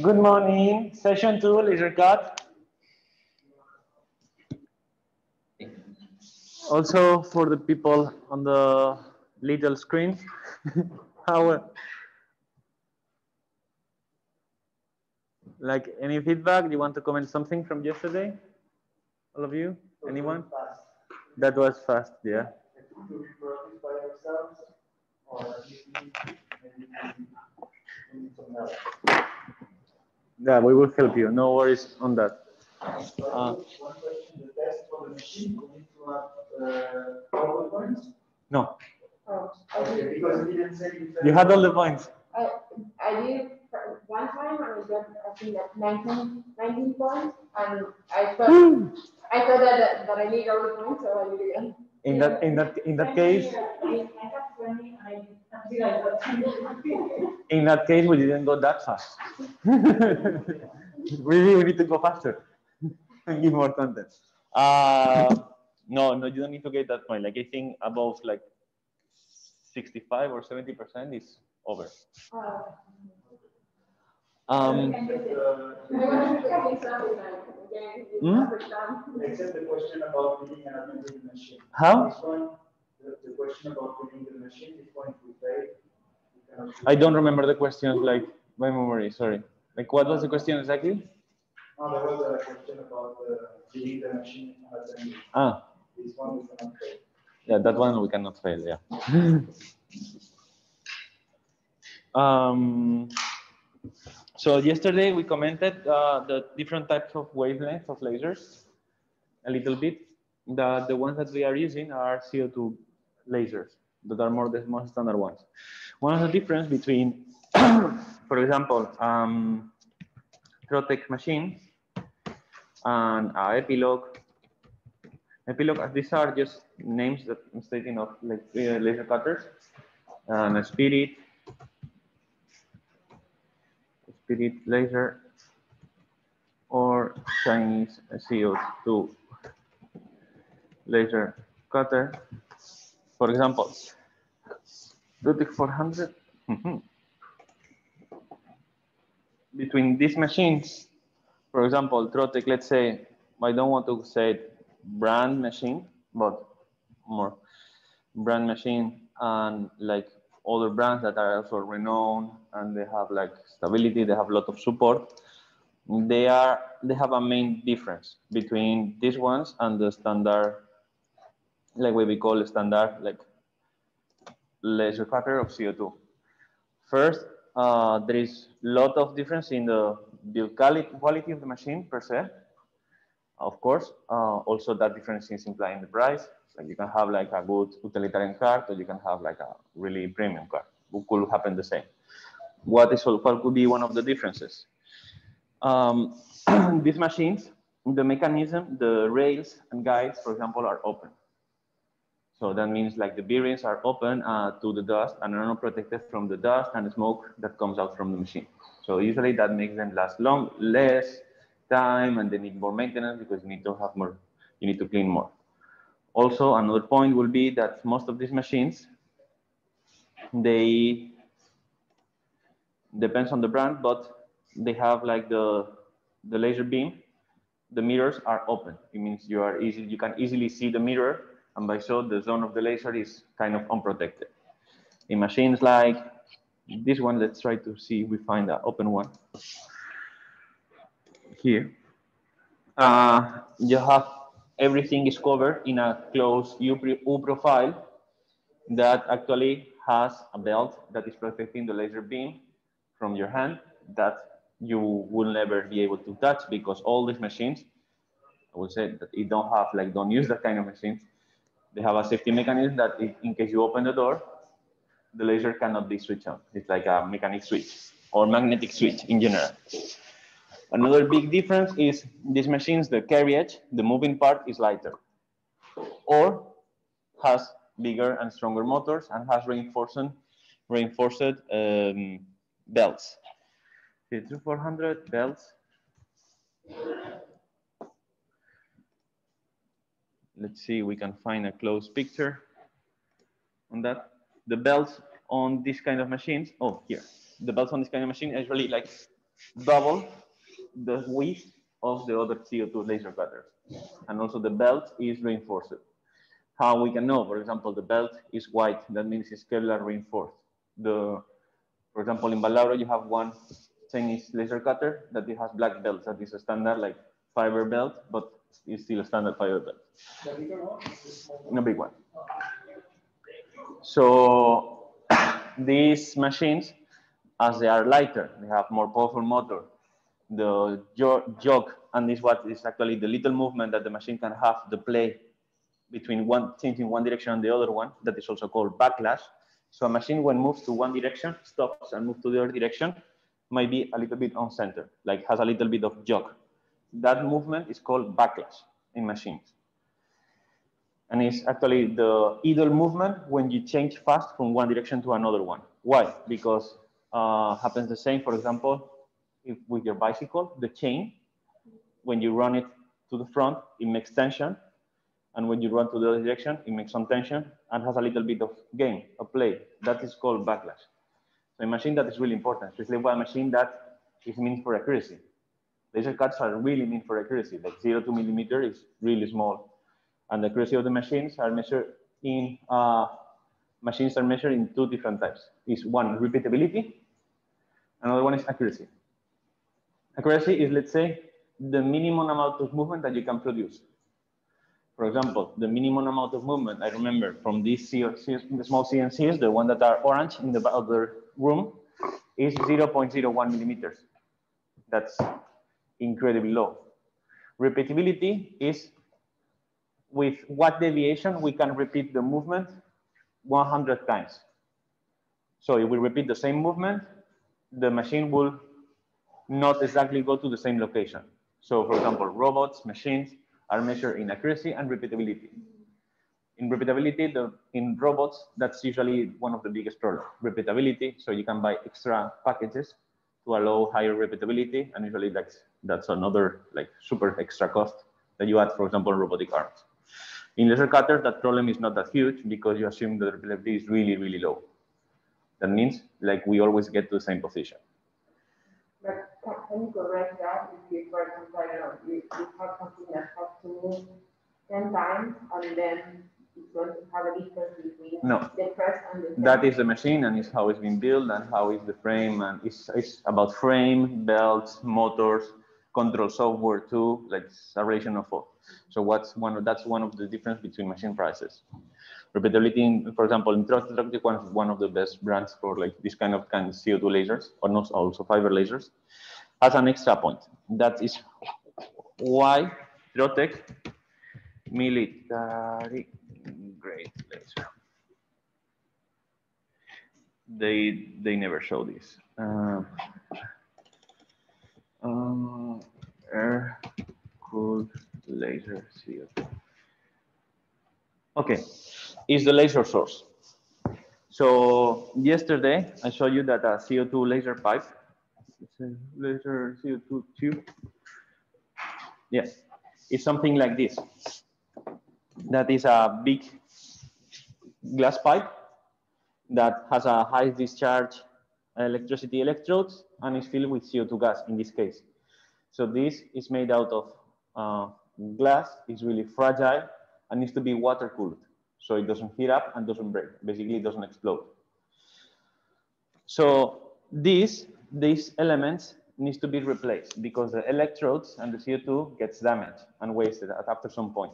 Good morning. Session two, laser cut. Also for the people on the little screen, how like any feedback? Do you want to comment something from yesterday? All of you? Anyone? That was fast, yeah. Yeah, we will help you. No worries on that. Uh, no, Oh, I you had all the points. I, I did one time and I got, I think like 19, 19 points and I thought, I thought that, that I need all the points, so I did it again. In that in that in that case, in that case, we didn't go that fast. Really, we need to go faster and give more content. Uh, no, no, you don't need to get that point. Like I think above like 65 or 70 percent is over. Um, I wanted to say something like, again, it's Hmm? perfect time. Except the question about building and assembling the machine. How? The, the question about the machine is going to fail. You cannot do I don't remember the questions like my memory. Sorry. Like what was the question exactly? No, there was a question about uh, the machine. Ah, This one we cannot fail. yeah, that one we cannot fail. Yeah. um, so yesterday we commented uh, the different types of wavelengths of lasers a little bit. The the ones that we are using are CO2 lasers that are more the most standard ones. One of the difference between, for example, um, Trotec machines and uh, Epilog Epilog, uh, these are just names that I'm stating of like uh, laser cutters. And a spirit, spirit laser, or Chinese CO2 laser cutter. For example, Ludwig 400. mhm. Between these machines, for example, Trotec, let's say, I don't want to say brand machine, but more brand machine and like other brands that are also renowned and they have like stability, they have a lot of support. They are they have a main difference between these ones and the standard, like what we call standard like laser cutter of CO2. First, uh, there is a lot of difference in the build quality, of the machine per se. Of course, uh, also that difference is implied in the price. Like you can have like a good utilitarian card or you can have like a really premium card. It could happen the same. What is what could be one of the differences? Um, these machines, the mechanism, the rails and guides, for example, are open. So that means like the bearings are open uh, to the dust and are not protected from the dust and smoke that comes out from the machine. So usually that makes them last long, less time, and they need more maintenance because you need to have more, you need to clean more. Also, another point will be that most of these machines, they depends on the brand, but they have like the the laser beam. The mirrors are open. It means you are easy. You can easily see the mirror, and by so the zone of the laser is kind of unprotected. In machines like this one, let's try to see if we find an open one here. Uh, you have everything is covered in a closed U, U profile that actually has a belt that is protecting the laser beam from your hand that you will never be able to touch because all these machines, I would say that you don't have like don't use that kind of machines. They have a safety mechanism that if, in case you open the door, the laser cannot be switched on. It's like a mechanic switch or magnetic switch in general. Another big difference is these machines, the carriage, the moving part is lighter or has bigger and stronger motors and has reinforced, reinforced um, belts. 400 belts. Let's see, we can find a close picture on that. The belts on this kind of machines, oh, here. the belts on this kind of machine usually like double the width of the other CO2 laser cutter. And also the belt is reinforced. How we can know, for example, the belt is white, that means it's Kevlar reinforced. The, for example, in Valldaura, you have one Chinese laser cutter that it has black belts, that is a standard like fiber belt, but it's still a standard fiber belt. The bigger one is big one. So these machines, as they are lighter, they have more powerful motor. The jo- jog, and this what is actually the little movement that the machine can have the play between one changing one direction and the other one. That is also called backlash. So a machine when moves to one direction, stops and moves to the other direction, might be a little bit on center, like has a little bit of jog. That movement is called backlash in machines and it's actually the idle movement when you change fast from one direction to another one. Why? Because uh, happens the same, for example, if with your bicycle, the chain, when you run it to the front, it makes tension. And when you run to the other direction, it makes some tension and has a little bit of game, a play. That is called backlash. So a machine that is really important, especially by a machine that is meant for accuracy. Laser cuts are really meant for accuracy, like zero to millimeter is really small and the accuracy of the machines are measured in uh, machines are measured in two different types. Is one repeatability, another one is accuracy. Accuracy is let's say the minimum amount of movement that you can produce. For example, the minimum amount of movement I remember from these CNCs, small CNCs, the one that are orange in the other room, is 0.01 millimeters. That's incredibly low. Repeatability is with what deviation we can repeat the movement 100 times. So if we repeat the same movement, the machine will not exactly go to the same location. So for example, robots, machines are measured in accuracy and repeatability. In repeatability, the, in robots, that's usually one of the biggest problems, repeatability. So you can buy extra packages to allow higher repeatability. And usually that's, that's another like super extra cost that you add, for example, robotic arms. In laser cutters, that problem is not that huge because you assume the repeatability is really, really low. That means like we always get to the same position. But can, you correct that if you, for example, I don't know, you, you have something that has to move ten times and then it's going to have a difference between No. the press and the. That is the machine and it's how it's been built and how is the frame and it's, it's about frame, belts, motors, control software too, like it's a relation of all. So what's one of, that's one of the difference between machine prices. Repeatability, in, for example, in Trotec one is one of the best brands for like this kind of kind of CO2 lasers, or not also fiber lasers, as an extra point. That is why Trotec military grade laser. They they never show this. Um, um, air cooled laser CO2. Okay, is the laser source. So yesterday I showed you that a CO2 laser pipe, it's a laser CO2 tube. Yes, it's something like this. That is a big glass pipe that has a high discharge electricity electrodes and is filled with CO2 gas in this case. So this is made out of uh, glass, it's really fragile and needs to be water cooled. So it doesn't heat up and doesn't break. Basically, it doesn't explode. So these, these elements needs to be replaced because the electrodes and the CO2 gets damaged and wasted at, after some point.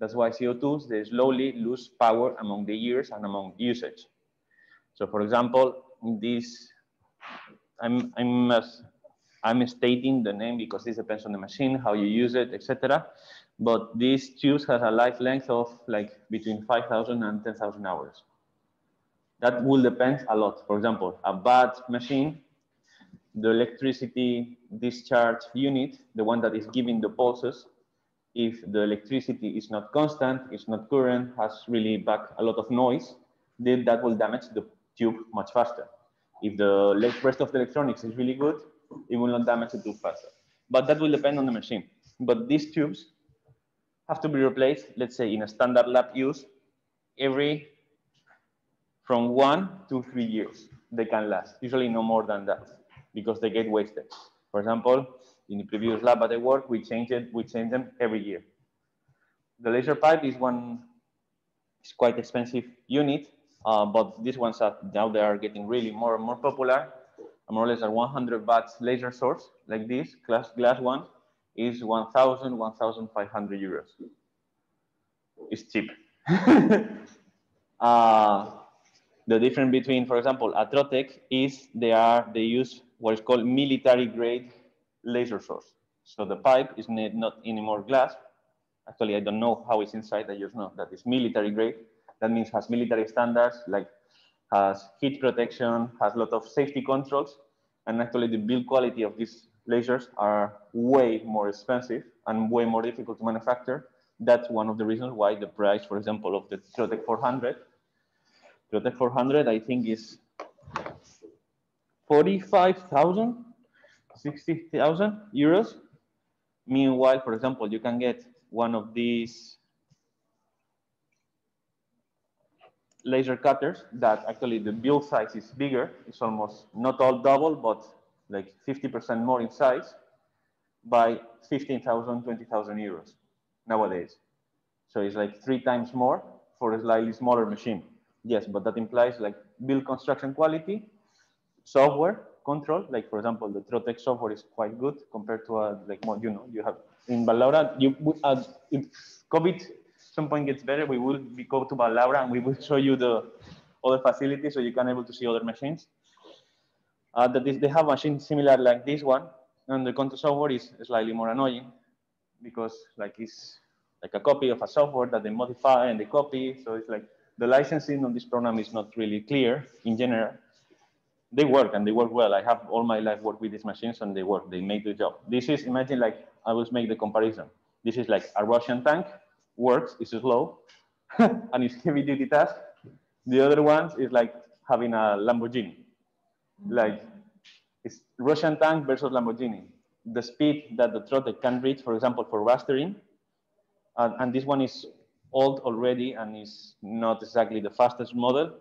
That's why CO2s, they slowly lose power among the years and among usage. So for example, in this, I'm, I'm, uh, I'm stating the name because this depends on the machine, how you use it, etc. But these tubes has a life length of like between 5,000 and 10,000 hours. That will depend a lot. For example, a bad machine, the electricity discharge unit, the one that is giving the pulses, if the electricity is not constant, it's not current, has really back a lot of noise, then that will damage the tube much faster. If the rest of the electronics is really good, it will not damage the tube faster. But that will depend on the machine. But these tubes have to be replaced, let's say in a standard lab use, every from one to three years. they can last. Usually no more than that because they get wasted. For example, in the previous lab at the work, we change it, we change them every year. The laser pipe is one, it's quite expensive unit, uh, but these ones are now they are getting really more and more popular. More or less a 100 watts laser source like this, glass, glass one, is 1,000, 1,500 euros. It's cheap. uh, the difference between, for example, a Trotec is they are they use what is called military grade laser source. So the pipe is not anymore glass. Actually, I don't know how it's inside. I just know that it's military grade. That means has military standards, like has heat protection, has a lot of safety controls. And actually the build quality of these lasers are way more expensive and way more difficult to manufacture. That's one of the reasons why the price, for example, of the Trotec 400, Trotec 400, I think is 45,000, 60,000 euros. Meanwhile, for example, you can get one of these laser cutters that actually the build size is bigger. It's almost not all double, but like 50% more in size by 15,000, 20,000 euros nowadays. So it's like three times more for a slightly smaller machine. Yes, but that implies like build construction quality, software control. Like for example, the Trotec software is quite good compared to a, like more, you know, you have in Valldaura, you uh, COVID some point gets better, we will go to Valldaura and we will show you the other facilities so you can able to see other machines. Uh, that is, they have machines similar like this one, and the control software is slightly more annoying because like it's like a copy of a software that they modify and they copy. So it's like the licensing of this program is not really clear in general. They work and they work well. I have all my life worked with these machines and they work, they make the job. This is, imagine like, I will make the comparison. This is like a Russian tank, works, it's slow, and it's heavy duty task. The other one is like having a Lamborghini. Like it's Russian tank versus Lamborghini. The speed that the Trotec can reach, for example, for rastering, uh, and this one is old already and is not exactly the fastest model,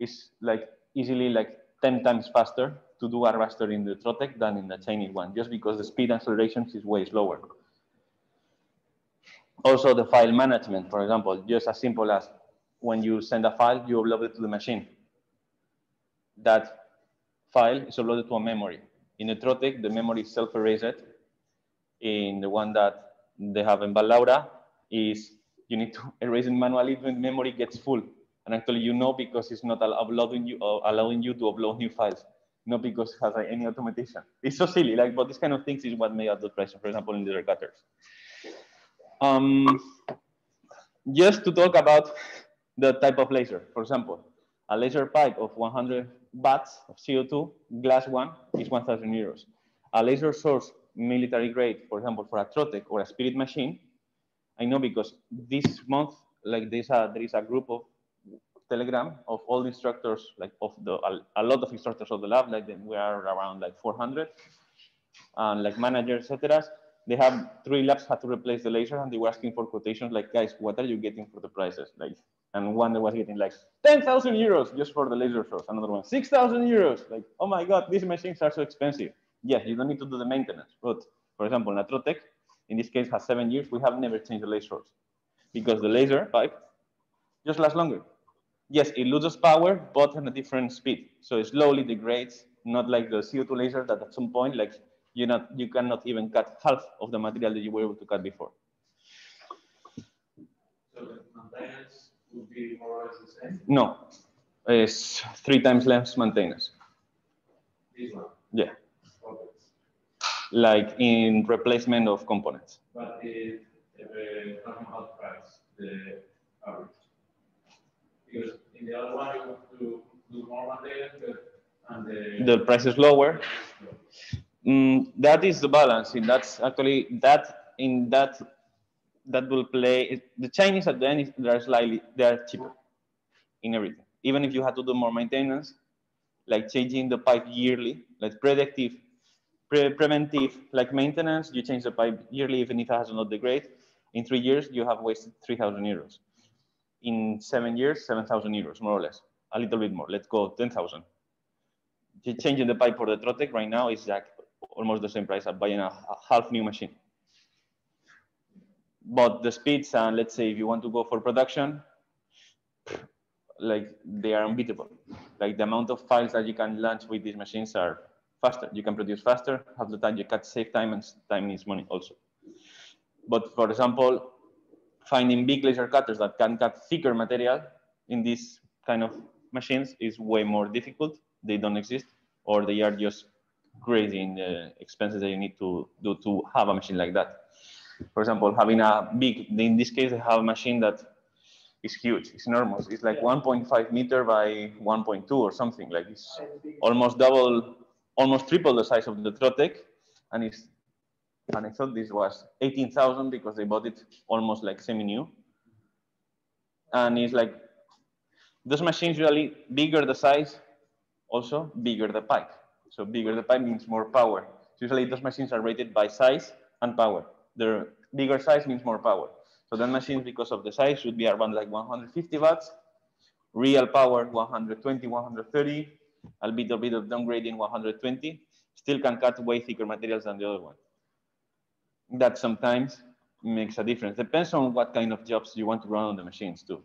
is like easily like 10 times faster to do a raster in the Trotec than in the Chinese one, just because the speed acceleration is way slower. Also the file management, for example, just as simple as when you send a file, you upload it to the machine. That file is uploaded to a memory. In the Trotec, the memory is self-erased. In the one that they have in Laura, is you need to erase it manually when memory gets full. And actually, you know because it's not uploading you or uh, allowing you to upload new files, not because it has like, any automation. It's so silly, like, but this kind of things is what made up the price, for example, in the cutters. Um, just to talk about the type of laser, for example, a laser pipe of 100 watts of CO2, glass one, is 1,000 euros. A laser source military grade, for example, for a Trotec or a Spirit machine, I know because this month, like this, uh, there is a group of Telegram of all the instructors, like of the a, a lot of instructors of the lab, like we are around like 400, and like managers, etc they have three labs had to replace the laser and they were asking for quotations like, guys, what are you getting for the prices? Like, and one that was getting like 10,000 euros just for the laser source. Another one, 6,000 euros. Like, oh my God, these machines are so expensive. Yes, you don't need to do the maintenance. But for example, Natrotec, in this case, has seven years. We have never changed the laser source because the laser pipe just lasts longer. Yes, it loses power, but at a different speed. So it slowly degrades, not like the CO2 laser that at some point, like you not you cannot even cut half of the material that you were able to cut before. So the maintenance would be more or less the same? No, it's three times less maintenance. This one? Yeah. Okay. Like in replacement of components. But if, if uh, talking about price, the average. Because in the other one you have to do more maintenance, but and the, the price is lower. Mm, that is the balance. And that's actually that in that that will play. The Chinese at the end they're slightly they are cheaper in everything. Even if you have to do more maintenance, like changing the pipe yearly, like predictive, pre preventive, like maintenance, you change the pipe yearly even if it has not degraded. In three years, you have wasted 3,000 euros. In seven years, 7,000 euros, more or less. A little bit more. Let's go 10,000. changing the pipe for the Trotec right now is like almost the same price as buying a, half new machine. But the speeds and let's say if you want to go for production, like they are unbeatable. Like the amount of files that you can launch with these machines are faster. You can produce faster. Half the time you cut save time and time is money also. But for example, finding big laser cutters that can cut thicker material in these kind of machines is way more difficult. They don't exist, or they are just the expenses that you need to do to have a machine like that. For example, having a big, in this case, they have a machine that is huge. It's enormous. It's like 1.5 meter by 1.2 or something. Like it's almost double, almost triple the size of the Trotec, and it's. And I thought this was 18,000 because they bought it almost like semi-new. And it's like those machines usually bigger the size, also bigger the pipe. So bigger the pipe means more power. Usually those machines are rated by size and power. Their bigger size means more power. So that machine, because of the size, should be around like 150 watts. Real power, 120, 130. A a bit of downgrading, 120. Still can cut way thicker materials than the other one. That sometimes makes a difference. Depends on what kind of jobs you want to run on the machines too.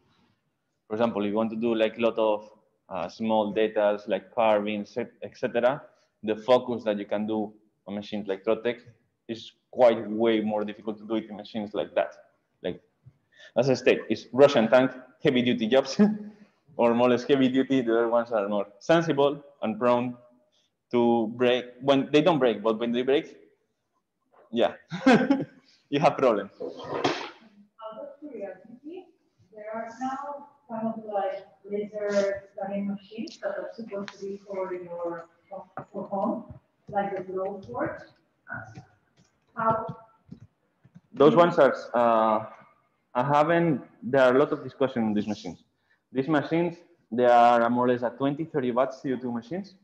For example, if you want to do like a lot of uh, small details like carving, etc., the focus that you can do on machines like Trotec is quite way more difficult to do it in machines like that. Like, as I said, it's Russian tank, heavy duty jobs, or more or less heavy duty. The other ones are more sensible and prone to break when they don't break, but when they break, yeah, you have problems. Out of curiosity, there are now kind of like laser cutting machines that are supposed to be for your for home, like the Glowforge. How Those ones are, uh, I haven't, there are a lot of discussion on these machines. These machines, they are more or less at 20, 30 watts CO2 machines.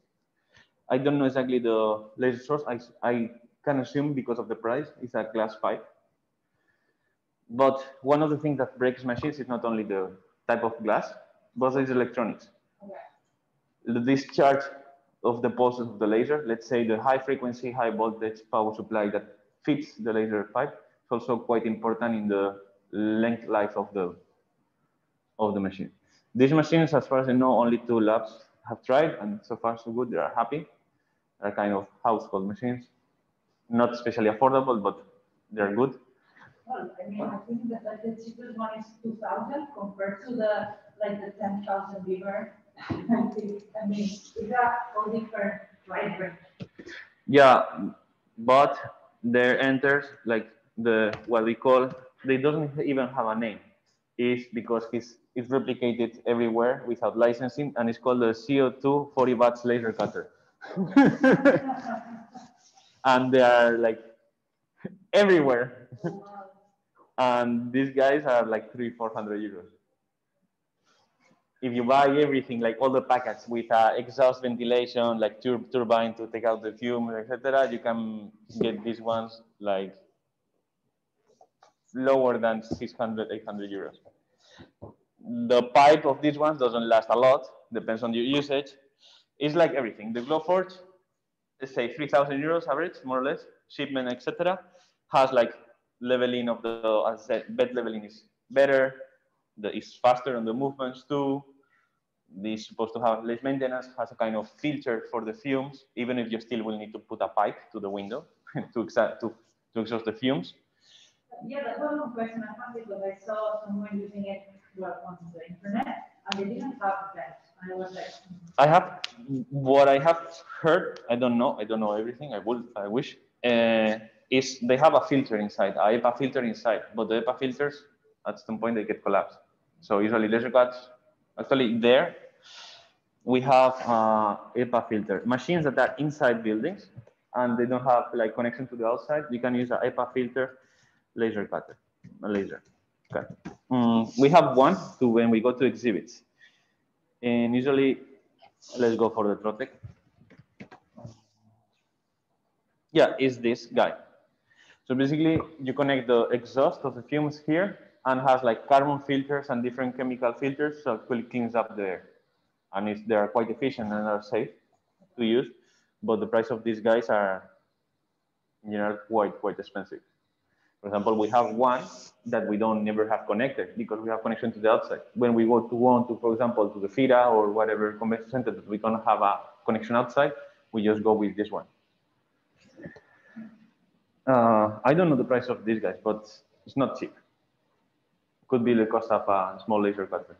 I don't know exactly the laser source. I, I can assume because of the price, it's a glass pipe. But one of the things that breaks machines is not only the type of glass, but it's electronics. The discharge of the pulses of the laser, let's say the high frequency, high voltage power supply that fits the laser pipe, is also quite important in the length life of the of the machine. These machines, as far as I know, only two labs have tried, and so far so good. They are happy. They're kind of household machines, not especially affordable, but they're good. Well, I mean, I think that like, the cheapest one is two thousand compared to the, like, the ten thousand beaver. I mean, it's a whole different. Yeah, but there enters like the what we call they doesn't even have a name. Is because it's it's replicated everywhere without licensing, and it's called the CO2 40 watts laser cutter. and they are like everywhere. Oh, and these guys are like three, four hundred euros. If you buy everything, like all the packets with uh, exhaust ventilation, like tur turbine to take out the fumes, etc., you can get these ones like lower than 600, 800 euros. The pipe of these ones doesn't last a lot, depends on your usage. It's like everything. The Glowforge, let's say 3,000 euros average, more or less, shipment, etc., has like leveling of the, as I said, bed leveling is better, the, it's faster on the movements too. This supposed to have less maintenance, has a kind of filter for the fumes, even if you still will need to put a pipe to the window to, exa to, to exhaust the fumes. Yeah, that was one question I had because I saw someone using it well, on the internet and they didn't have that. I was like, I have what I have heard. I don't know. I don't know everything. I would. I wish. Uh, is they have a filter inside, a EPA filter inside, but the EPA filters at some point they get collapsed. So usually laser cuts. Actually, there we have uh, EPA filter machines that are inside buildings and they don't have like connection to the outside. You can use a EPA filter laser cutter, laser cut. Mm, we have one to when we go to exhibits. And usually, let's go for the Trotec. Yeah, is this guy. So basically, you connect the exhaust of the fumes here and has like carbon filters and different chemical filters, so it cleans up the air. And it's, they are quite efficient and are safe to use, but the price of these guys are, you know, quite, quite expensive. For example, we have one that we don't never have connected because we have connection to the outside. When we go to one to, for example, to the FIRA or whatever convention center that we don't have a connection outside, we just go with this one. Uh, I don't know the price of these guys, but it's not cheap. Could be the cost of a small laser cutter.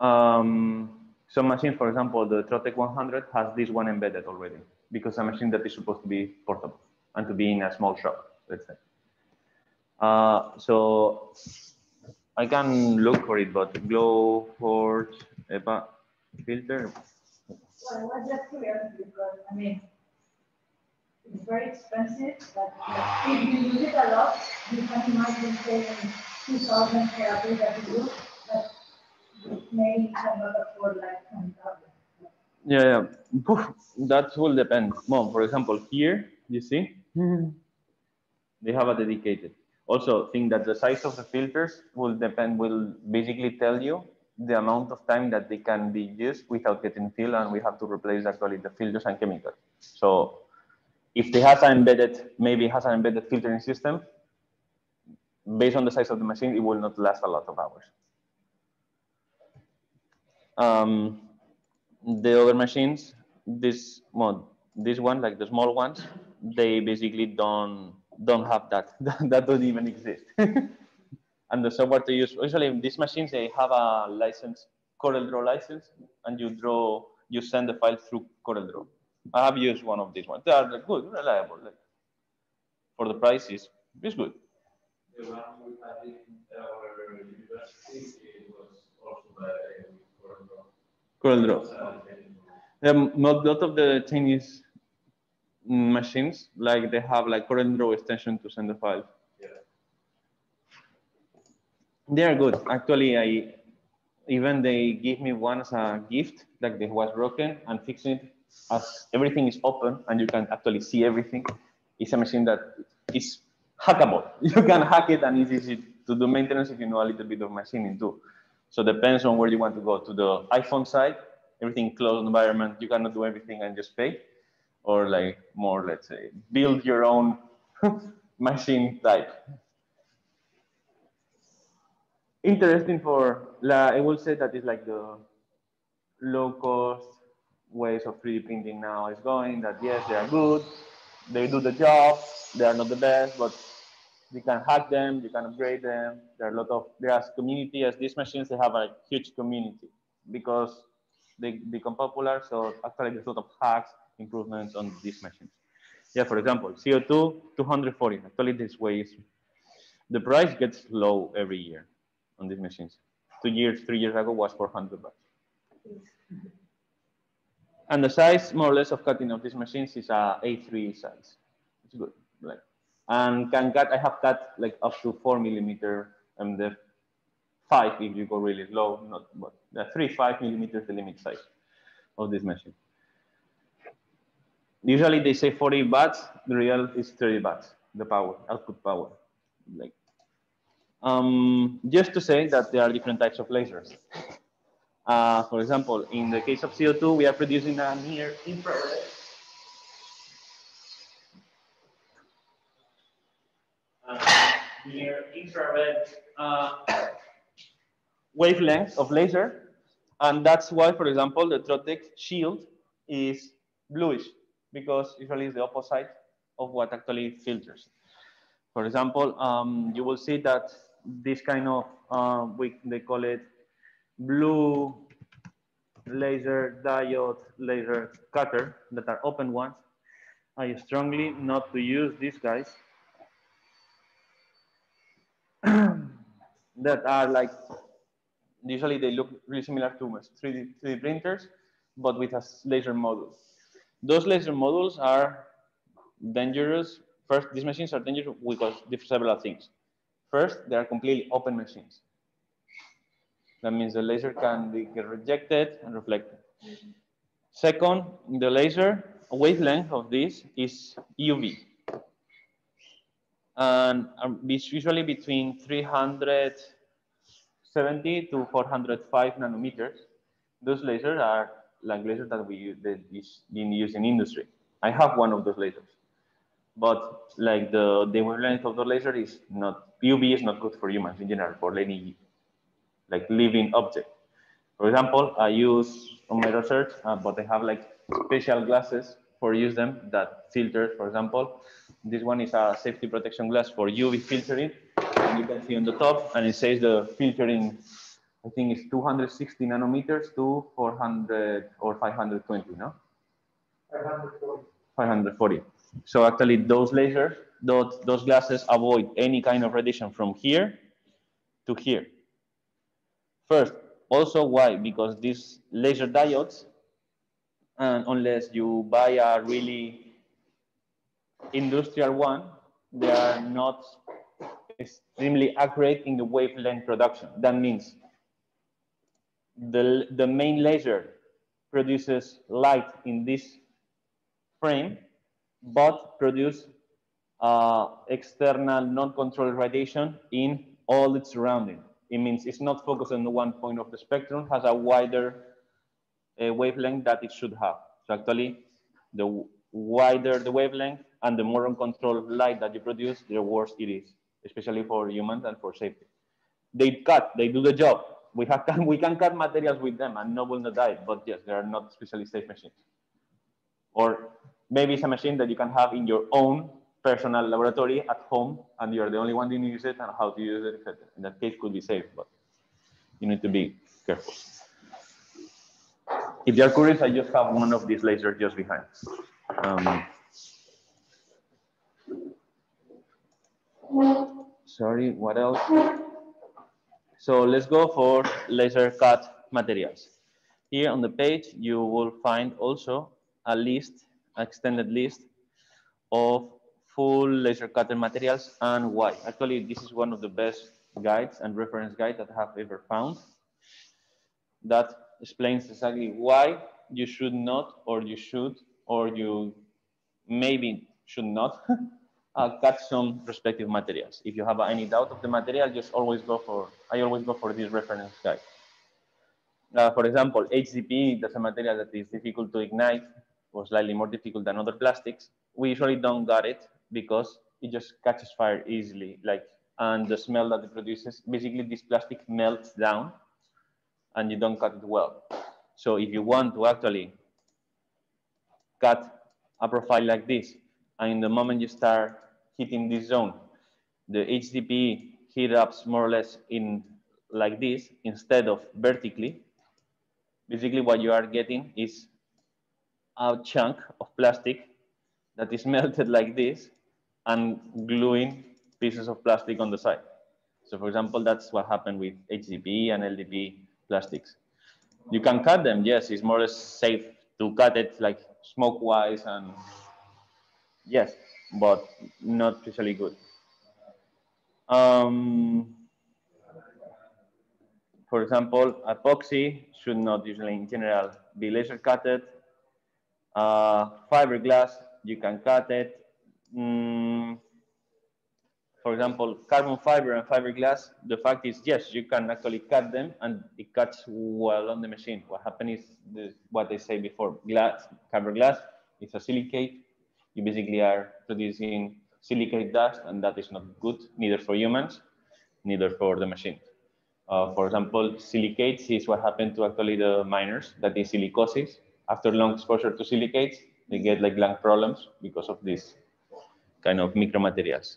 Um, some machine, for example, the Trotec 100 has this one embedded already because a machine that is supposed to be portable and to be in a small shop, let's say. Uh, so I can look for it, but Glowforge EPA filter. Well, I was just curious because, I mean, it's very expensive, but if you use it a lot, you can imagine saving two thousand therapy that you do, but you may cannot afford like ten thousand. Yeah, yeah. That will depend. Mom, for example, here, you see, mm-hmm. they have a dedicated. Also, think that the size of the filters will depend, will basically tell you the amount of time that they can be used without getting filled, and we have to replace actually the filters and chemicals. So if they has an embedded, maybe has an embedded filtering system, based on the size of the machine, it will not last a lot of hours. Um, the other machines, this one, this one, like the small ones, they basically don't don't have that. that doesn't even exist. and the software to use, usually these machines, they have a license, CorelDRAW license, and you draw, you send the file through CorelDRAW. I have used one of these ones. They are good, reliable. Like, for the prices, it's good. The one we had in our university, it was also by CorelDRAW. CorelDRAW. Yeah, a lot of the Chinese machines, like they have like CorelDRAW extension to send the file. Yeah. They are good. Actually, I even they give me one as a gift, like they was broken and fixing it as everything is open and you can actually see everything. It's a machine that is hackable. You can hack it and it's easy to do maintenance if you know a little bit of machining too. So depends on where you want to go. To the iPhone side, everything closed environment, you cannot do everything and just pay. Or like more, let's say, build your own machine type. Interesting for, la I will say that is like the low cost ways of 3D printing now is going that yes, they are good, they do the job, they are not the best, but you can hack them, you can upgrade them. There are a lot of, there's community as these machines, they have a huge community because they become popular. So actually there's a lot of hacks, improvements on these machines. Yeah, for example, CO2, 240. Actually this way is, the price gets low every year on these machines. Two years, three years ago was 400 bucks. And the size, more or less, of cutting of these machines is a A3 size. It's good. Like, and can cut, I have cut like up to four millimeter and the five if you go really low, not but the three, five millimeters the limit size of this machine. Usually they say 40 watts, the real is 30 watts, the power, output power. Like, um, just to say that there are different types of lasers. Uh, for example, in the case of CO2, we are producing a near infrared. Uh, near infrared uh, wavelength of laser. And that's why, for example, the Trotec shield is bluish because usually it's the opposite of what actually filters. For example, um, you will see that this kind of, uh, we, they call it blue laser diode laser cutter that are open ones. I strongly not to use these guys that are like, usually they look really similar to 3D, 3D printers, but with a laser module. Those laser modules are dangerous. First, these machines are dangerous because of several things. First, they are completely open machines. That means the laser can be rejected and reflected. Mm-hmm. Second, the laser wavelength of this is UV. And um, it's usually between 370 to 405 nanometers. Those lasers are like lasers that we use, that is being used in industry. I have one of those lasers, but like the the wavelength of the laser is not UV is not good for humans in general for any like living object. For example, I use on my research, uh, but I have like special glasses for use them that filters, for example. This one is a safety protection glass for UV filtering. And you can see on the top, and it says the filtering, I think it's 260 nanometers to 400 or 520, no? 540. 540. So actually those lasers, those, those glasses avoid any kind of radiation from here to here. First, also why? Because these laser diodes, and unless you buy a really industrial one, they are not extremely accurate in the wavelength production. That means the, the main laser produces light in this frame, but produce uh, external non-controlled radiation in all its surrounding. It means it's not focused on the one point of the spectrum, has a wider wavelength that it should have. So actually, the wider the wavelength and the more uncontrolled light that you produce, the worse it is, especially for humans and for safety. They cut, they do the job. We, have, we can cut materials with them and no one will not die, but yes, they are not especially safe machines. Or maybe it's a machine that you can have in your own personal laboratory at home and you're the only one who use it and how to use it, etc. In that case, could be safe, but you need to be careful. If you're curious, I just have one of these lasers just behind. Um, sorry, what else? So let's go for laser cut materials. Here on the page, you will find also a list, extended list of full laser cutter materials and why. Actually, this is one of the best guides and reference guides that I have ever found that explains exactly why you should not or you should or you maybe should not uh, cut some respective materials. If you have any doubt of the material, just always go for, I always go for this reference guide. Uh, for example, HDPE, that's a material that is difficult to ignite or slightly more difficult than other plastics. We usually don't got it because it just catches fire easily. Like, and the smell that it produces, basically this plastic melts down and you don't cut it well. So if you want to actually cut a profile like this, and in the moment you start hitting this zone, the HDPE heat ups more or less in like this instead of vertically. Basically what you are getting is a chunk of plastic that is melted like this and gluing pieces of plastic on the side. So for example, that's what happened with HDPE and LDPE plastics. You can cut them, yes, it's more or less safe to cut it like smoke wise and yes, but not especially good. Um, for example, epoxy should not usually in general be laser cutted. Uh, fiberglass, you can cut it. Mm, for example, carbon fiber and fiberglass, the fact is, yes, you can actually cut them and it cuts well on the machine. What happens is the, what they say before, glass, carbon glass is a silicate. You basically are producing silicate dust and that is not good, neither for humans, neither for the machine. Uh, for example, silicates is what happened to actually the miners, that is silicosis. After long exposure to silicates, they get like lung problems because of this kind of micromaterials.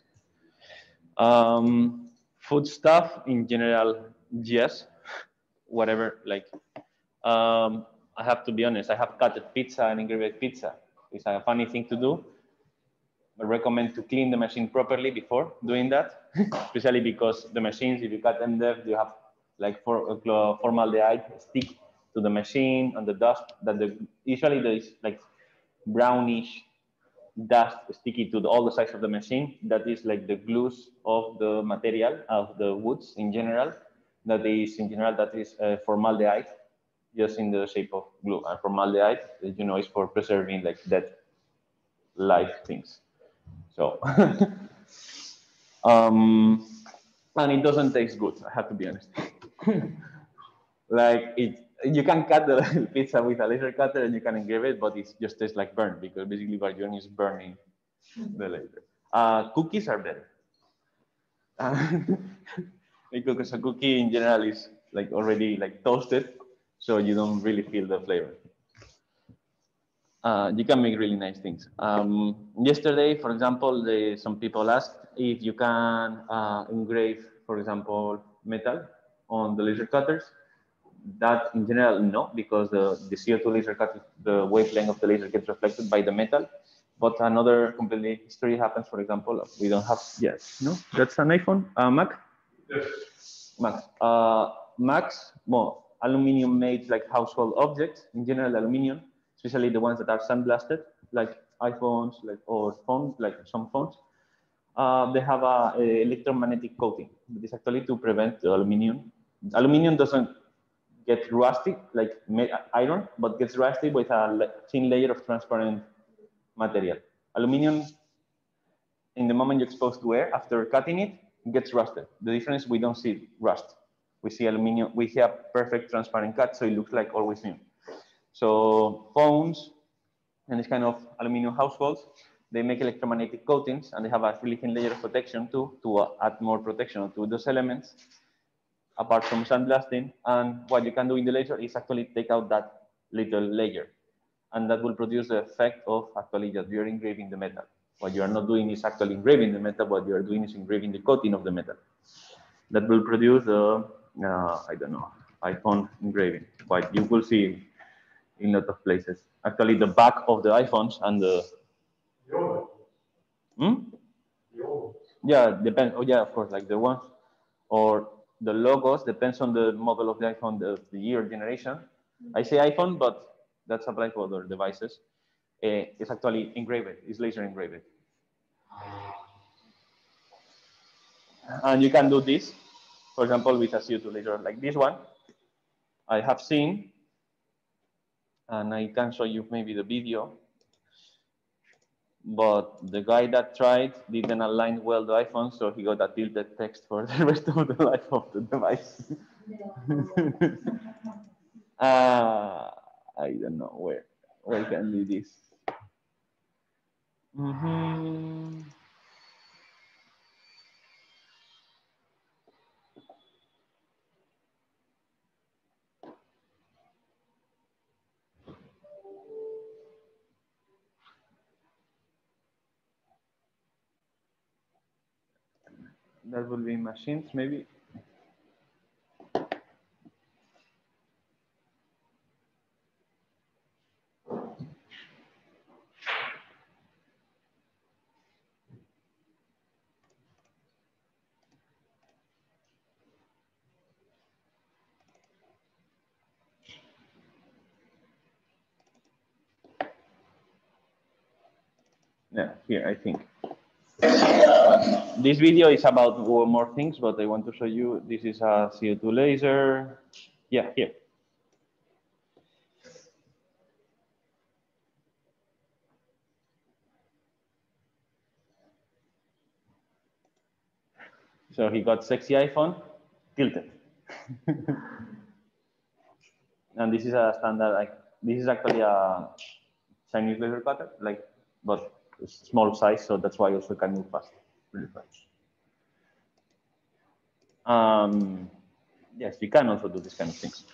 Um, food stuff in general, yes, whatever. Like, um, I have to be honest. I have cutted pizza and engraved pizza. It's a funny thing to do. I recommend to clean the machine properly before doing that, especially because the machines, if you cut them there, you have like for, uh, formaldehyde stick to the machine and the dust that the usually there is like brownish dust sticky to the, all the sides of the machine. That is like the glues of the material of the woods in general. That is in general that is uh, formaldehyde, just in the shape of glue. And formaldehyde, you know, is for preserving like dead life things. So, um, and it doesn't taste good. I have to be honest. like it you can cut the pizza with a laser cutter and you can engrave it, but it just tastes like burn because basically you're is burning the laser. Uh, cookies are better. Because a cookie in general is like already like toasted, so you don't really feel the flavor. Uh, you can make really nice things. Um, yesterday, for example, the, some people asked if you can uh, engrave, for example, metal on the laser cutters. That in general, no, because the, the CO2 laser cut, the wavelength of the laser gets reflected by the metal. But another completely history happens, for example, we don't have, yes, no, that's an iPhone, uh, Mac? Yes. Max. Uh, Max, well, aluminum made like household objects, in general aluminum, especially the ones that are sandblasted, like iPhones, like or phones, like some phones. Uh, they have a, a electromagnetic coating. This actually to prevent the aluminum. Aluminum doesn't get rusty like iron, but gets rusty with a thin layer of transparent material. Aluminum, in the moment you expose to air, after cutting it, gets rusted. The difference, we don't see rust. We see aluminum, we have perfect transparent cut, so it looks like always new. So phones and this kind of aluminum households, they make electromagnetic coatings and they have a really thin layer of protection too, to uh, add more protection to those elements, apart from sandblasting. And what you can do in the laser is actually take out that little layer. And that will produce the effect of actually just you're engraving the metal. What you are not doing is actually engraving the metal, what you are doing is engraving the coating of the metal. That will produce the, uh, I don't know, iPhone engraving, but you will see in a lot of places. Actually, the back of the iPhones and the. Hmm? Yeah, depends. Oh, yeah, of course, like the ones or the logos depends on the model of the iPhone, the, the year generation. I say iPhone, but that's applied for other devices. Uh, it's actually engraved, it's laser engraved. And you can do this, for example, with a CO2 laser like this one. I have seen, and I can show you maybe the video, but the guy that tried didn't align well the iPhone, so he got a tilted text for the rest of the life of the device. uh, I don't know where, where can do this. Mm -hmm. That will be machines, maybe. Yeah, here, I think. This video is about more things, but I want to show you, this is a CO2 laser. Yeah, here. So he got sexy iPhone, tilted. and this is a standard, like, this is actually a Chinese laser cutter, like, but small size, so that's why also can move fast, Um, yes, we can also do this kind of things.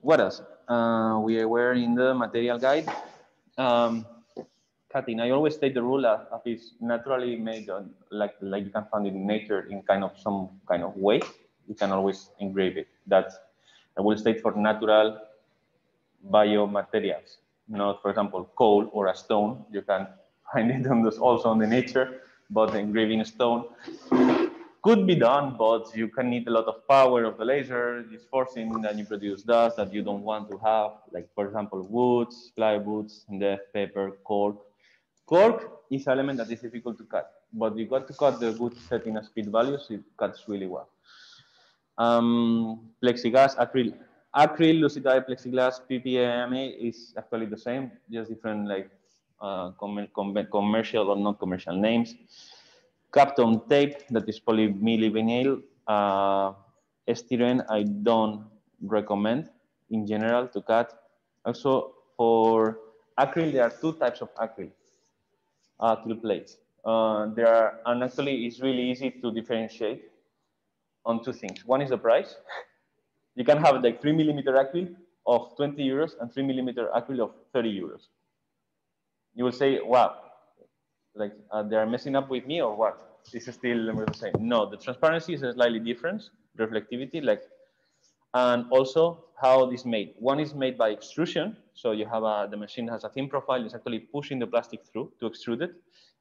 What else? Uh, we were in the material guide. Um, cutting, I always state the rule that if it's naturally made, on, like, like you can find it in nature in kind of some kind of way, you can always engrave it. That I will state for natural biomaterials, not, for example, coal or a stone. You can find it on this also on the nature, but engraving stone could be done, but you can need a lot of power of the laser. It's forcing that you produce dust that you don't want to have, like for example, woods, plywoods, and the paper, cork. Cork is an element that is difficult to cut, but you got to cut the good setting of speed values, it cuts really well. Um, plexiglass, acryl, acryl, lucidity, plexiglass, PPMA is actually the same, just different like uh, com com commercial or non-commercial names. Kapton tape, that is polyvinyl. Uh, styrene, I don't recommend. in general to cut. Also for acrylic, there are two types of acrylic, acrylic plates. Uh, there are, and actually it's really easy to differentiate on two things. One is the price. you can have like three millimeter acrylic of 20 euros and three millimeter acrylic of 30 euros. You will say, wow, like uh, they are messing up with me or what? This is still the same. No, the transparency is a slightly different, reflectivity, like, and also how this made. One is made by extrusion. So you have a, the machine has a thin profile, it's actually pushing the plastic through to extrude it.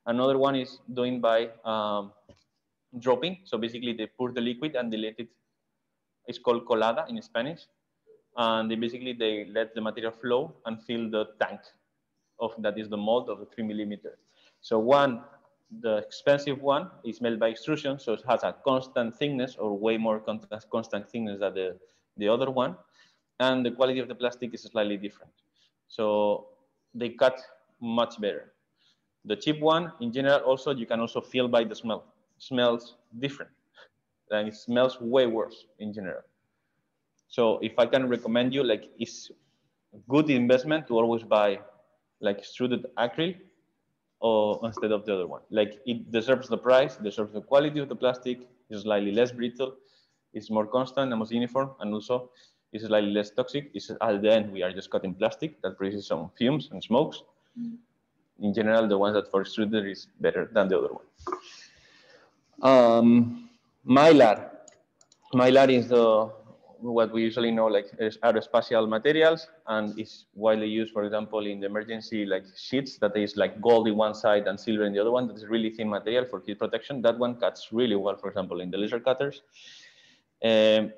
Another one is doing by um, dropping. So basically they pour the liquid and they let it, it's called colada in Spanish. And they basically, they let the material flow and fill the tank of that is the mold of the three millimeter. So one, the expensive one is made by extrusion. So it has a constant thickness or way more constant thickness than the, the other one. And the quality of the plastic is slightly different. So they cut much better. The cheap one, in general, also you can also feel by the smell. Smells different, and it smells way worse in general. So if I can recommend you, like it's good investment to always buy like extruded acrylic or instead of the other one. Like it deserves the price, deserves the quality of the plastic, is slightly less brittle, it's more constant more uniform, and also it's slightly less toxic. It's at the end we are just cutting plastic that produces some fumes and smokes. Mm in general, the ones that for extruder is better than the other one. Um, Mylar. Mylar is the what we usually know like aerospatial materials and is widely used, for example, in the emergency like sheets that is like gold in one side and silver in the other one. That is really thin material for heat protection. That one cuts really well, for example, in the laser cutters. Um,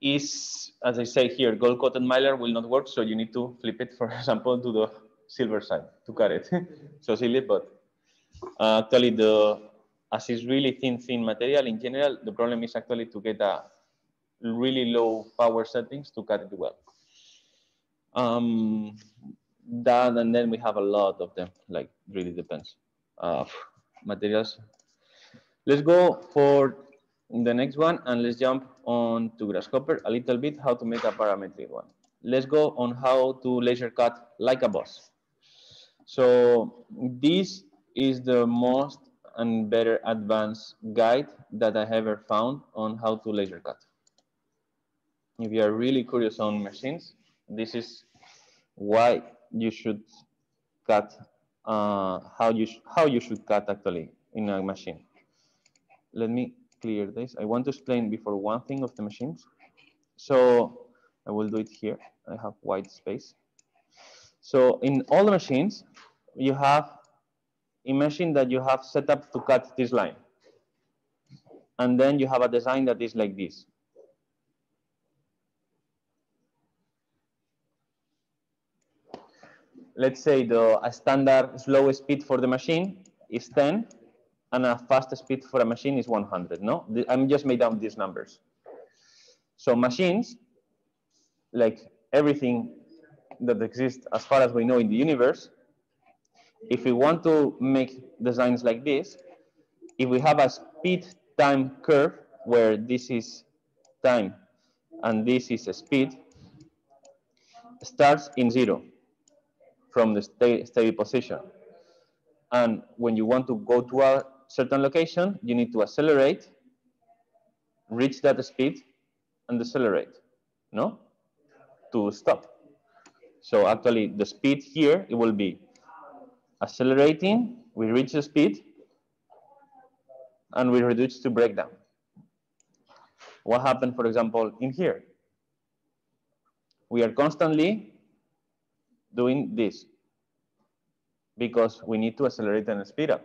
is, as I say here, gold coated mylar will not work. So you need to flip it, for example, to the silver side to cut it. so silly, but uh, actually the as it's really thin, thin material in general, the problem is actually to get a really low power settings to cut it well. Um, that and then we have a lot of them, like really depends. Uh, materials. Let's go for the next one and let's jump on to Grasshopper a little bit how to make a parametric one. Let's go on how to laser cut like a boss. So this is the most and better advanced guide that I ever found on how to laser cut. If you are really curious on machines, this is why you should cut, uh, how, you how you should cut actually in a machine. Let me clear this. I want to explain before one thing of the machines. So I will do it here. I have white space. So in all the machines, you have, imagine that you have set up to cut this line. And then you have a design that is like this. Let's say the a standard slow speed for the machine is 10 and a fast speed for a machine is 100, no? I'm just made up these numbers. So machines, like everything that exists as far as we know in the universe, if we want to make designs like this, if we have a speed time curve where this is time and this is speed, starts in zero from the steady position. And when you want to go to a certain location, you need to accelerate, reach that speed, and decelerate, no? To stop. So actually the speed here, it will be accelerating, we reach the speed, and we reduce to breakdown. What happened, for example, in here? We are constantly doing this because we need to accelerate and speed up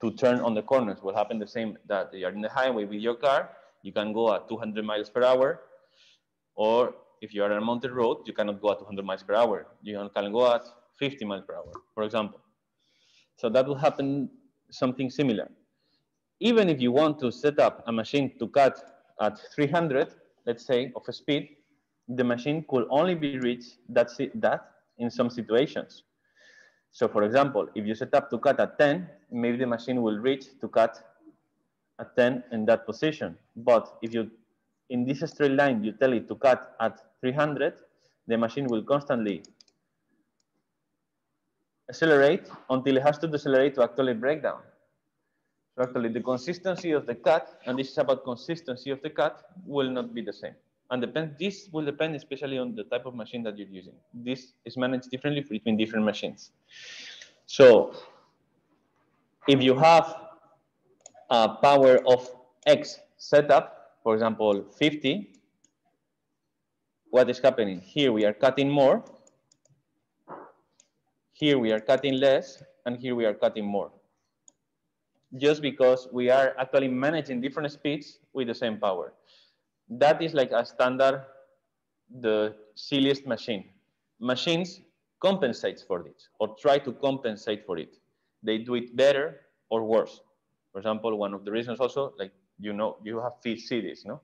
to turn on the corners. Will happen the same that you are in the highway with your car, you can go at 200 miles per hour, or if you are on a mountain road, you cannot go at 200 miles per hour. You can go at 50 miles per hour, for example. So that will happen something similar. Even if you want to set up a machine to cut at 300, let's say, of a speed, the machine could only be reached that's it, that in some situations. So for example, if you set up to cut at 10, maybe the machine will reach to cut at 10 in that position. But if you in this straight line, you tell it to cut at 300, the machine will constantly accelerate until it has to decelerate to actually break down. So actually the consistency of the cut, and this is about consistency of the cut, will not be the same. And depend, this will depend especially on the type of machine that you're using. This is managed differently between different machines. So if you have a power of X setup, for example, 50, what is happening? Here we are cutting more, here we are cutting less, and here we are cutting more. Just because we are actually managing different speeds with the same power. That is like a standard, the silliest machine. Machines compensates for this or try to compensate for it. They do it better or worse. For example, one of the reasons also, like you know, you have seen this, no?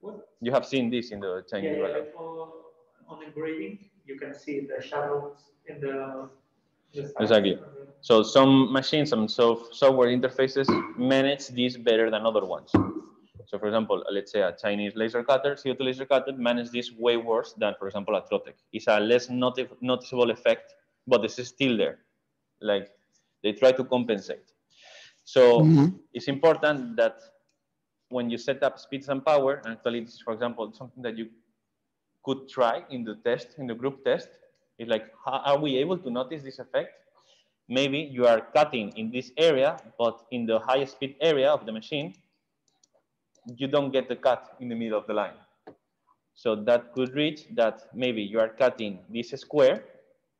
What? You have seen this in the Chinese yeah, for- on engraving, you can see the shadows in the. the. Exactly. So some machines, some software interfaces manage this better than other ones. So for example, let's say a Chinese laser cutter, CO2 laser cutter manage this way worse than, for example, a Trotec. It's a less noti noticeable effect, but it's still there. Like they try to compensate. So Mhm. it's important that when you set up speeds and power, and actually this is, for example, something that you could try in the test, in the group test, is like, how are we able to notice this effect? Maybe you are cutting in this area, but in the high speed area of the machine, you don't get the cut in the middle of the line. So that could reach that maybe you are cutting this square,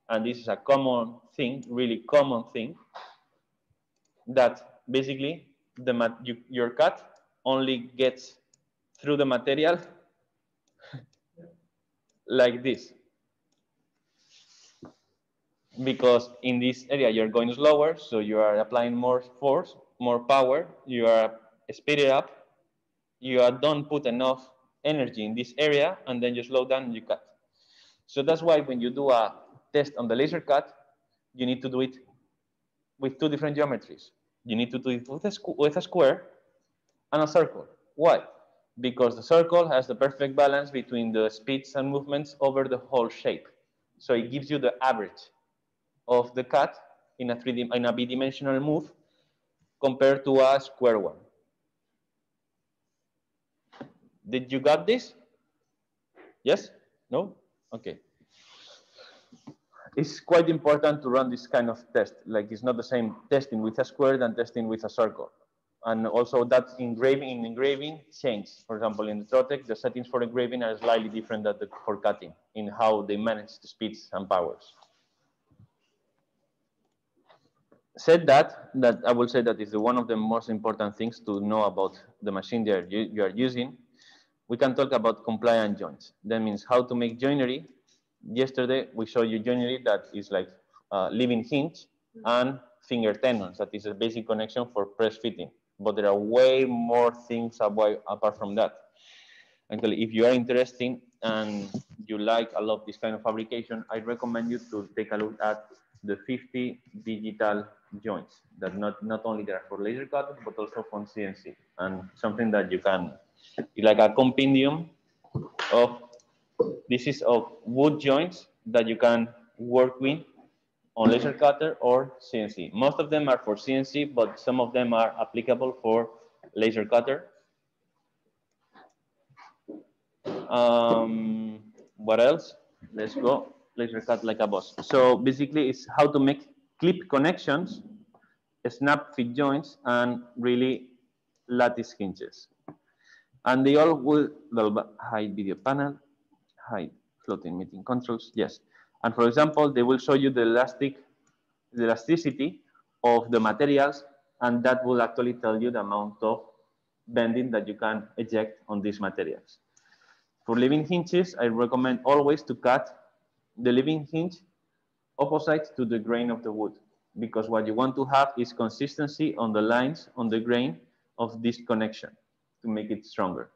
and this is a common thing, really common thing, that basically the mat you, your cut only gets through the material like this. Because in this area you're going slower, so you are applying more force, more power, you are speeding up, you don't put enough energy in this area, and then you slow down and you cut. So that's why when you do a test on the laser cut, you need to do it with two different geometries. You need to do it with a, with a square and a circle. Why? Because the circle has the perfect balance between the speeds and movements over the whole shape. So it gives you the average of the cut in a 3D, in a bidimensional move compared to a square one. Did you got this? Yes? No? Okay. It's quite important to run this kind of test. Like it's not the same testing with a square than testing with a circle. And also that engraving in engraving change. For example, in the Trotec, the settings for engraving are slightly different than the, for cutting in how they manage the speeds and powers. Said that, that I will say that is one of the most important things to know about the machine that you, you are using. We can talk about compliant joints. That means how to make joinery. Yesterday, we showed you joinery that is like uh, living hinge and finger tenons. That is a basic connection for press fitting. But there are way more things away, apart from that. Actually, if you are interested and you like a lot this kind of fabrication, I recommend you to take a look at the 50 digital joints that not, not only they are for laser cutters, but also for CNC and something that you can, like a compendium of, this is of wood joints that you can work with on laser cutter or CNC. Most of them are for CNC, but some of them are applicable for laser cutter. Um, what else? Let's go. Laser cut like a boss. So basically, it's how to make clip connections, snap fit joints, and really lattice hinges. And they all will hide video panel, hide floating meeting controls. Yes. And for example, they will show you the elastic, the elasticity of the materials, and that will actually tell you the amount of bending that you can eject on these materials. For living hinges, I recommend always to cut the living hinge opposite to the grain of the wood, because what you want to have is consistency on the lines on the grain of this connection to make it stronger.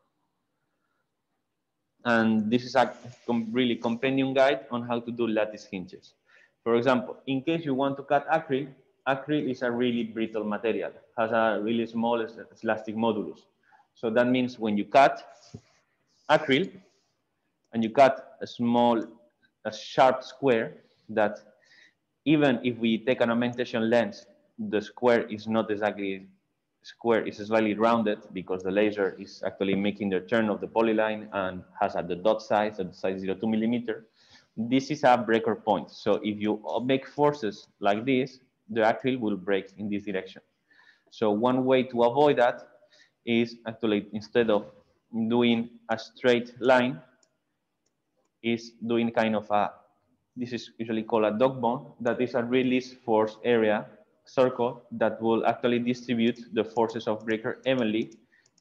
And this is a really compendium guide on how to do lattice hinges. For example, in case you want to cut acrylic, acrylic is a really brittle material, has a really small elastic modulus. So that means when you cut, acryl and you cut a small, a sharp square that even if we take an augmentation lens, the square is not exactly square, is slightly rounded because the laser is actually making the turn of the polyline and has at the dot size at the size 0.2 millimeter. This is a breaker point. So if you make forces like this, the acryl will break in this direction. So one way to avoid that is actually instead of doing a straight line, is doing kind of a, this is usually called a dog bone, that is a release force area circle that will actually distribute the forces of breaker evenly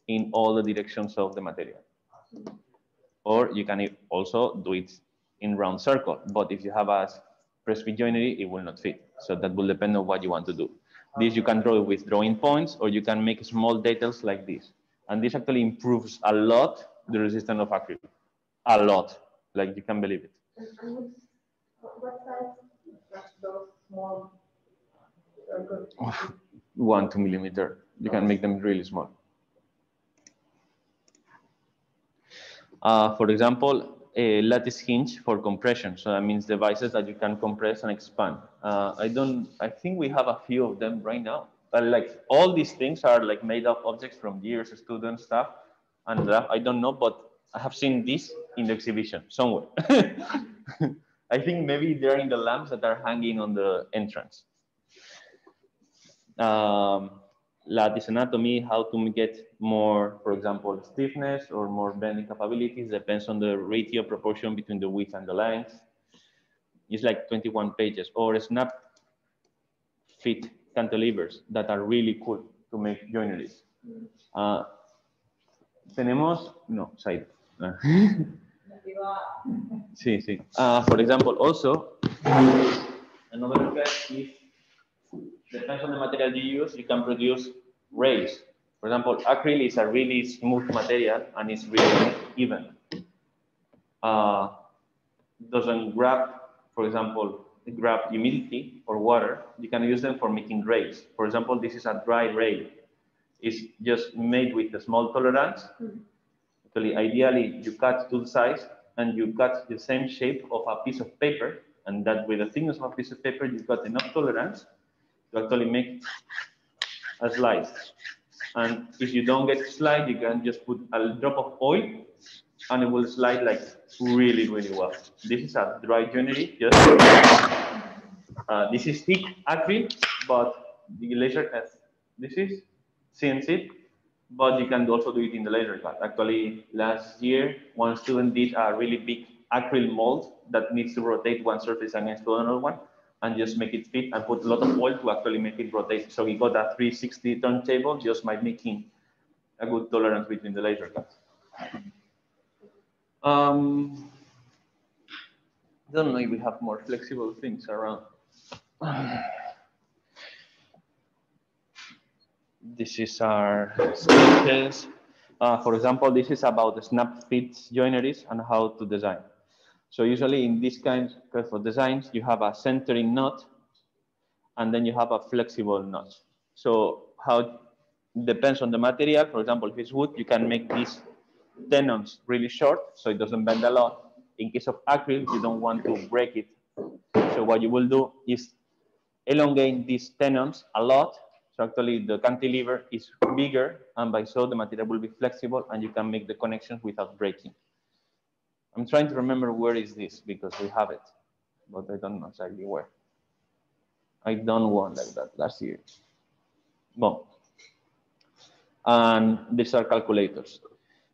in all the directions of the material. Or you can also do it in round circle, but if you have a press fit joinery, it will not fit. So that will depend on what you want to do. This you can draw with drawing points, or you can make small details like this. And this actually improves a lot the resistance of acrylic, a lot, like you can believe it. What size? Small one, two millimeter. You can make them really small. Uh, for example, a lattice hinge for compression. So that means devices that you can compress and expand. Uh, I don't, I think we have a few of them right now. But like all these things are like made up objects from years of student stuff. And uh, I don't know, but I have seen this in the exhibition somewhere. I think maybe they're in the lamps that are hanging on the entrance um, lattice anatomy, how to get more, for example, stiffness or more bending capabilities, depends on the ratio proportion between the width and the length. It's like 21 pages or snap fit cantilevers that are really cool to make joineries. Uh, tenemos, no, side. sí, sí. Uh, for example, also, another effect is depends on the material you use, you can produce rays. For example, acrylic is a really smooth material and it's really even. Uh, doesn't grab, for example, grab humidity or water. You can use them for making rays. For example, this is a dry ray. It's just made with a small tolerance. Actually, ideally, you cut to the size and you cut the same shape of a piece of paper. And that with the thickness of a piece of paper, you've got enough tolerance actually make a slide. And if you don't get slide, you can just put a drop of oil and it will slide like really, really well. This is a dry joinery. Just uh, this is thick acrylic, but the laser has this is CNC, but you can also do it in the laser cut. Actually, last year, one student did a really big acrylic mold that needs to rotate one surface against another one and just make it fit and put a lot of oil to actually make it rotate. So we got a 360 turntable just by making a good tolerance between the laser cuts. Um, I don't know if we have more flexible things around. This is our sketches. Uh, for example, this is about the snap fit joineries and how to design. So usually in these kinds of designs, you have a centering knot and then you have a flexible knot. So how depends on the material. For example, if it's wood, you can make these tenons really short so it doesn't bend a lot. In case of acrylic, you don't want to break it. So what you will do is elongate these tenons a lot. So actually the cantilever is bigger and by so the material will be flexible and you can make the connections without breaking. I'm trying to remember where is this because we have it, but I don't know exactly where. I done one like that last year. Well, and these are calculators.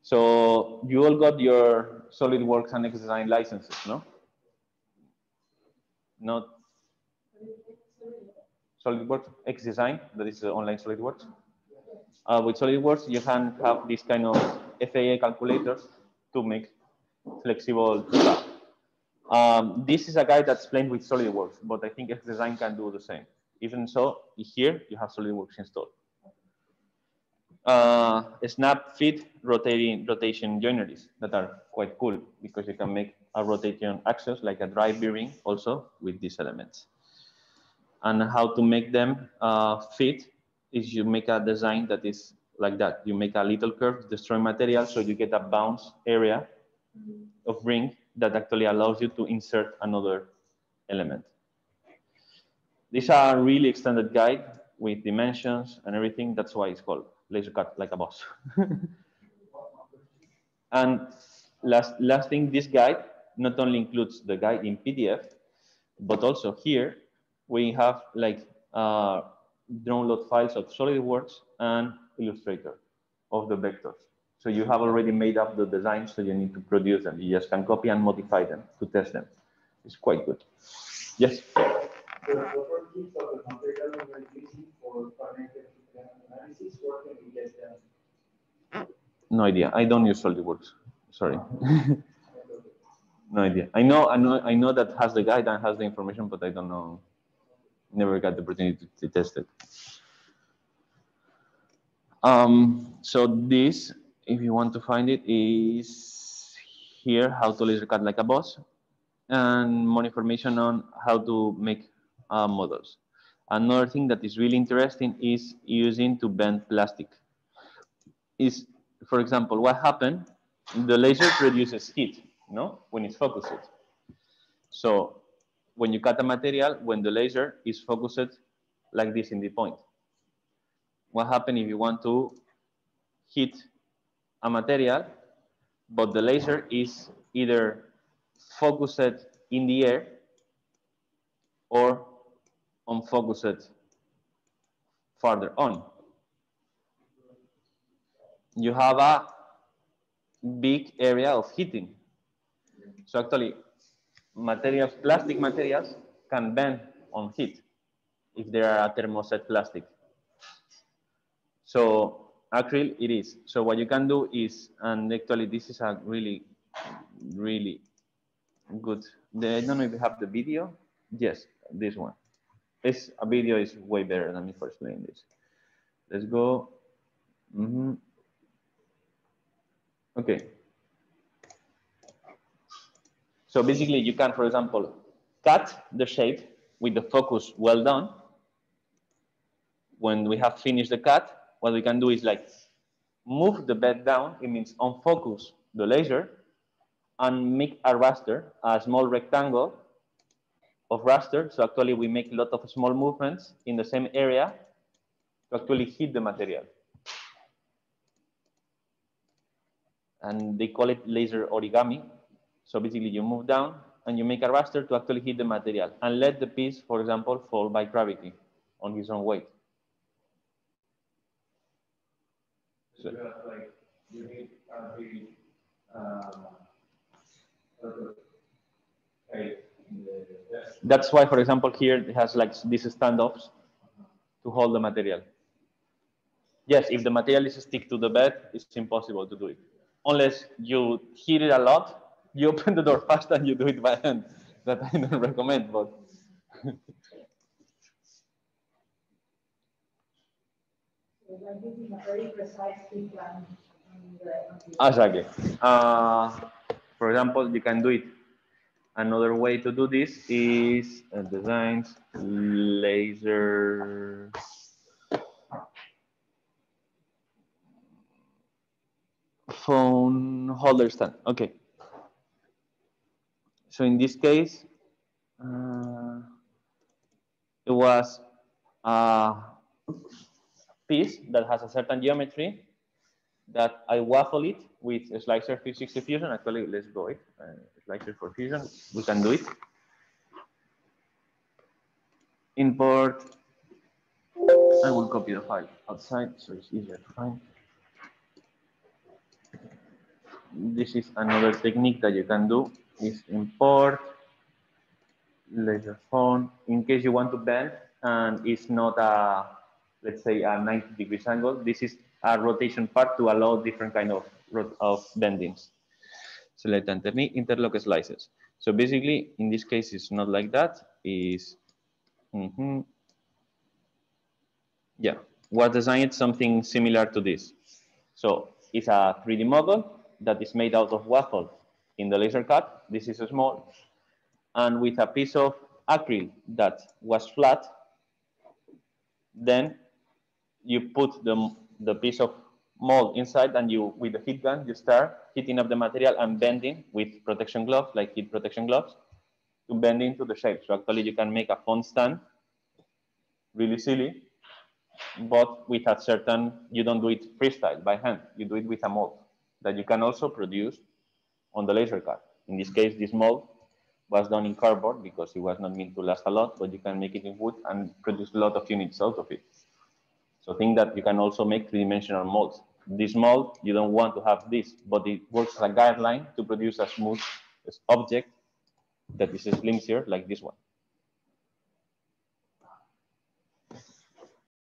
So you all got your SolidWorks and XDesign licenses, no? Not SolidWorks, XDesign, that is online SolidWorks. Uh, with SolidWorks, you can have this kind of FAA calculators to make flexible. Um, this is a guy that's playing with SolidWorks, but I think XDesign can do the same. Even so, here you have SolidWorks installed. Uh, snap fit rotating rotation joineries that are quite cool because you can make a rotation axis like a drive bearing also with these elements. And how to make them uh, fit is you make a design that is like that. You make a little curve, destroy material, so you get a bounce area of ring that actually allows you to insert another element. These are really extended guide with dimensions and everything. That's why it's called laser cut like a boss. and last, last thing, this guide not only includes the guide in PDF, but also here we have like uh, download files of SolidWorks and Illustrator of the vectors. So you have already made up the design, so you need to produce them. You just can copy and modify them to test them. It's quite good. Yes? No idea. I don't use SolidWorks. Sorry. no idea. I know, I know, I know that has the guide and has the information, but I don't know. Never got the opportunity to, to test it. Um, so this, if you want to find it, is here, how to laser cut like a boss, and more information on how to make uh, models. Another thing that is really interesting is using to bend plastic. Is, for example, what happened, the laser produces heat, no, when it's focused. So when you cut a material, when the laser is focused like this in the point, what happens if you want to hit a material, but the laser is either focused in the air or unfocused farther on. You have a big area of heating. So actually, materials, plastic materials can bend on heat if they are a thermoset plastic. So acryl it is. So what you can do is, and actually this is a really, really good. The, I don't know if you have the video. Yes, this one. This a video is way better than me for explaining this. Let's go. Mm -hmm. Okay. So basically you can, for example, cut the shape with the focus well done. When we have finished the cut, what we can do is like move the bed down. It means unfocus the laser and make a raster, a small rectangle of raster. So actually we make a lot of small movements in the same area to actually hit the material. And they call it laser origami. So basically you move down and you make a raster to actually hit the material and let the piece, for example, fall by gravity on his own weight. So you have like, you need a big, um, sort of, height in the desk. That's why, for example, here it has like these standoffs to hold the material. Yes, if the material is stick to the bed, it's impossible to do it. Unless you hit it a lot, you open the door fast and you do it by hand. That I don't recommend, but So like using a very precise heat plan on the computer. Exactly. Uh, for example, you can do it. Another way to do this is uh, designs laser. Phone holder stand. Okay. So in this case, uh, it was a piece that has a certain geometry that I waffle it with slicer 360 fusion. Actually, let's go it. Uh, slicer for fusion, we can do it. Import. I will copy the file outside so it's easier to find. This is another technique that you can do is import laser phone in case you want to bend and it's not a let's say a 90 degrees angle. This is a rotation part to allow different kind of, of bendings. Select interni- interlock slices. So basically, in this case, it's not like that. Is mm -hmm. yeah, we designed something similar to this. So it's a 3D model that is made out of waffle in the laser cut. This is small, and with a piece of acryl that was flat, then you put the, the piece of mold inside and you, with the heat gun, you start heating up the material and bending with protection gloves, like heat protection gloves, to bend into the shape. So actually you can make a phone stand really silly, but with a certain, you don't do it freestyle by hand, you do it with a mold that you can also produce on the laser cut. In this case, this mold was done in cardboard because it was not meant to last a lot, but you can make it in wood and produce a lot of units out of it. So think that you can also make three-dimensional molds. This mold, you don't want to have this, but it works as a guideline to produce a smooth object that is flimsier like this one.